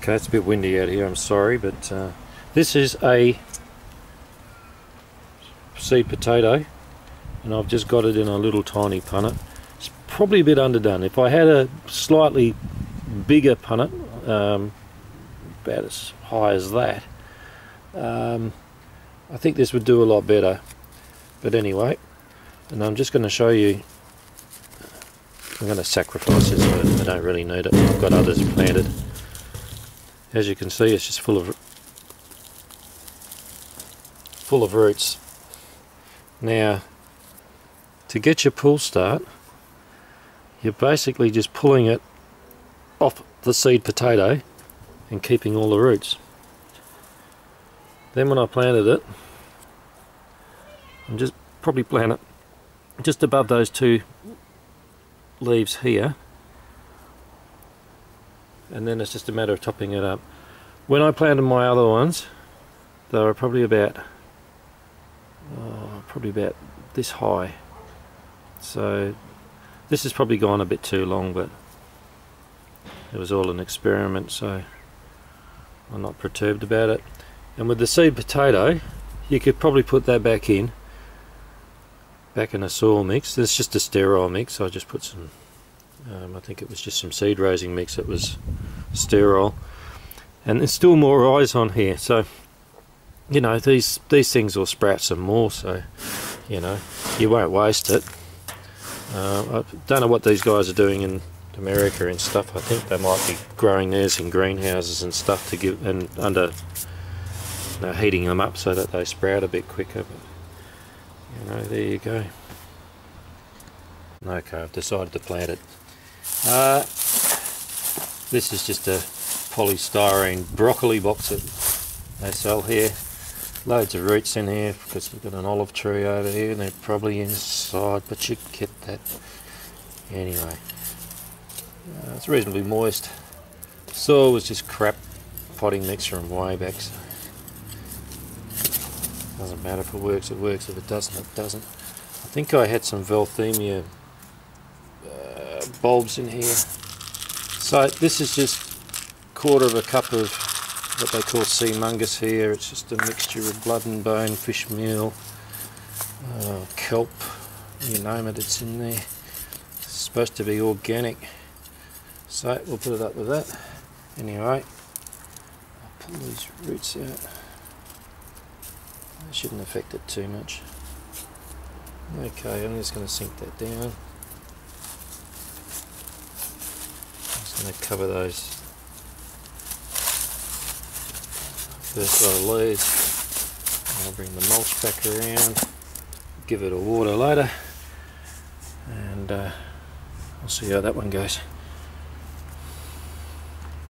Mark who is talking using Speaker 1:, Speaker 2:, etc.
Speaker 1: Okay, it's a bit windy out here, I'm sorry, but uh, this is a seed potato and I've just got it in a little tiny punnet. It's probably a bit underdone. If I had a slightly bigger punnet, um, about as high as that, um, I think this would do a lot better. But anyway, and I'm just going to show you I'm going to sacrifice this, but I don't really need it. I've got others planted. As you can see, it's just full of full of roots. Now, to get your pull start, you're basically just pulling it off the seed potato and keeping all the roots. Then when I planted it, I'm just probably plant it just above those two leaves here and then it's just a matter of topping it up. When I planted my other ones they were probably about oh, probably about this high so this has probably gone a bit too long but it was all an experiment so I'm not perturbed about it and with the seed potato you could probably put that back in back in a soil mix. Is just a sterile mix. I just put some, um, I think it was just some seed raising mix that was sterile. And there's still more eyes on here. So, you know, these, these things will sprout some more. So, you know, you won't waste it. Uh, I don't know what these guys are doing in America and stuff. I think they might be growing theirs in greenhouses and stuff to give, and under, you know, heating them up so that they sprout a bit quicker. But, you know, there you go. Okay, I've decided to plant it. Uh, this is just a polystyrene broccoli box that they sell here. Loads of roots in here because we've got an olive tree over here and they're probably inside, but you get that. Anyway, uh, it's reasonably moist. Soil was just crap potting mix from way back. So doesn't matter if it works, it works. If it doesn't, it doesn't. I think I had some Veltheimia bulbs in here. So this is just quarter of a cup of what they call Seamungus here. It's just a mixture of blood and bone, fish meal, uh, kelp, you name it, it's in there. It's supposed to be organic. So we'll put it up with that. Anyway, I'll pull these roots out. It shouldn't affect it too much. Okay, I'm just going to sink that down. I'm just to cover those first lot of leaves. I'll bring the mulch back around, give it a water later, and uh, I'll see how that one goes.